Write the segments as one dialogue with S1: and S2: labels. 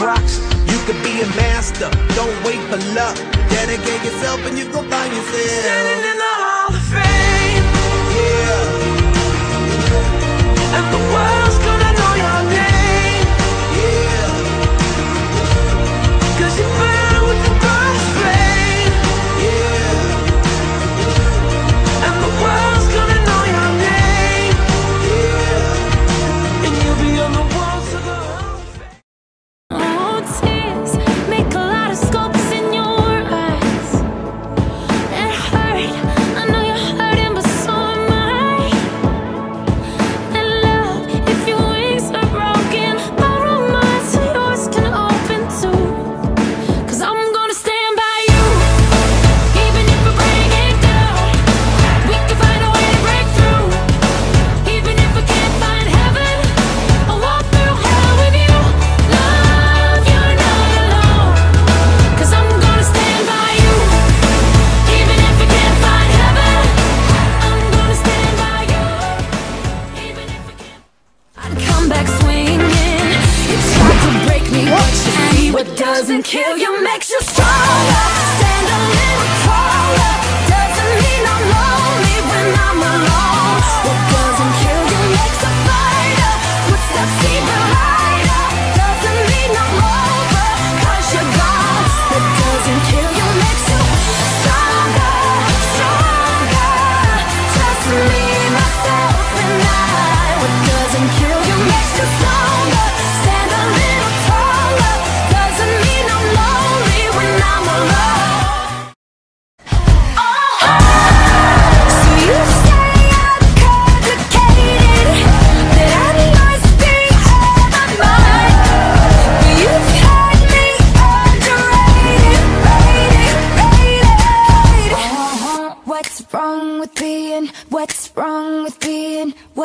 S1: rocks. You could be a master. Don't wait for luck. Dedicate yourself and you gon' find yourself.
S2: Standing in the Hall of Fame.
S1: Yeah.
S2: And the
S3: world. What doesn't kill you makes you stronger. Stand a little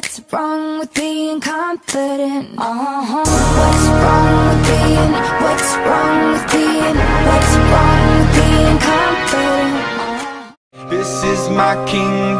S3: What's wrong with being confident? Uh -huh. What's wrong with being? What's wrong with being? What's wrong with being confident?
S4: This is my kingdom.